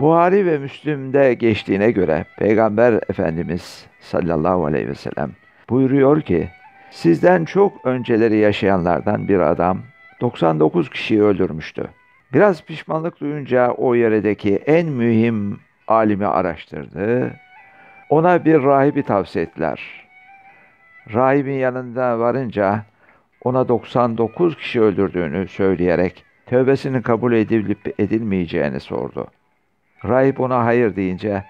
Buhari ve Müslim'de geçtiğine göre Peygamber Efendimiz sallallahu aleyhi ve sellem buyuruyor ki sizden çok önceleri yaşayanlardan bir adam 99 kişiyi öldürmüştü. Biraz pişmanlık duyunca o yöredeki en mühim alimi araştırdı. Ona bir rahibi tavsiye ettiler. Rahibin yanında varınca ona 99 kişi öldürdüğünü söyleyerek tövbesinin kabul edilip edilmeyeceğini sordu. Rahip ona hayır deyince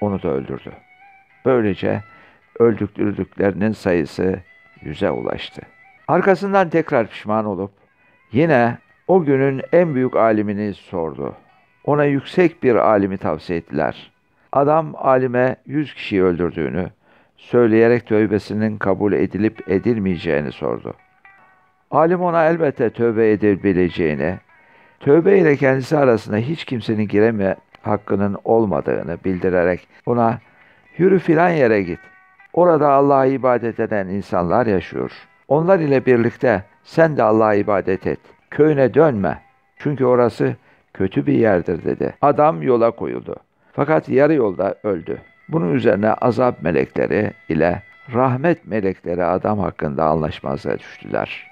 onu da öldürdü. Böylece öldürdüklerinin sayısı yüze ulaştı. Arkasından tekrar pişman olup yine o günün en büyük alimini sordu. Ona yüksek bir alimi tavsiye ettiler. Adam alime yüz kişiyi öldürdüğünü, söyleyerek tövbesinin kabul edilip edilmeyeceğini sordu. Alim ona elbette tövbe edebileceğini, tövbe ile kendisi arasında hiç kimsenin gireme hakkının olmadığını bildirerek ona yürü filan yere git. Orada Allah'a ibadet eden insanlar yaşıyor. Onlar ile birlikte sen de Allah'a ibadet et. Köyüne dönme. Çünkü orası kötü bir yerdir dedi. Adam yola koyuldu. Fakat yarı yolda öldü. Bunun üzerine azap melekleri ile rahmet melekleri adam hakkında anlaşmazlığa düştüler.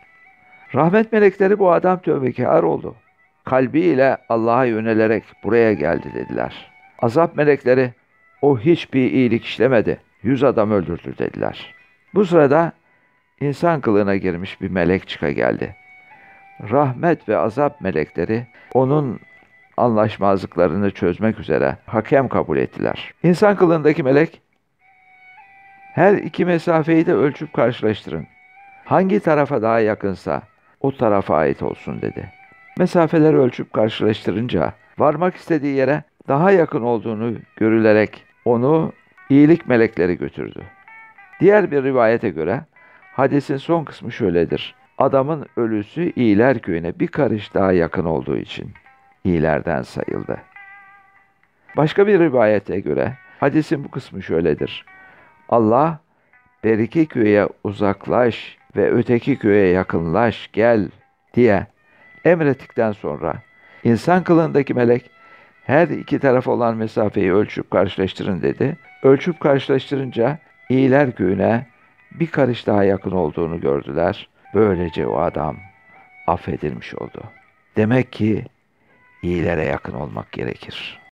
Rahmet melekleri bu adam tövbekar oldu. Kalbiyle Allah'a yönelerek buraya geldi dediler. Azap melekleri o hiçbir iyilik işlemedi. Yüz adam öldürdü dediler. Bu sırada insan kılığına girmiş bir melek çıka geldi. Rahmet ve azap melekleri onun anlaşmazlıklarını çözmek üzere hakem kabul ettiler. İnsan kılığındaki melek her iki mesafeyi de ölçüp karşılaştırın. Hangi tarafa daha yakınsa o tarafa ait olsun dedi. Mesafeleri ölçüp karşılaştırınca varmak istediği yere daha yakın olduğunu görülerek onu iyilik melekleri götürdü. Diğer bir rivayete göre hadisin son kısmı şöyledir. Adamın ölüsü iyiler köyüne bir karış daha yakın olduğu için iyilerden sayıldı. Başka bir rivayete göre hadisin bu kısmı şöyledir. Allah beriki köye uzaklaş ve öteki köye yakınlaş gel diye emrettikten sonra insan kılığındaki melek her iki taraf olan mesafeyi ölçüp karşılaştırın dedi. Ölçüp karşılaştırınca iyiler köyüne bir karış daha yakın olduğunu gördüler. Böylece o adam affedilmiş oldu. Demek ki iyilere yakın olmak gerekir.''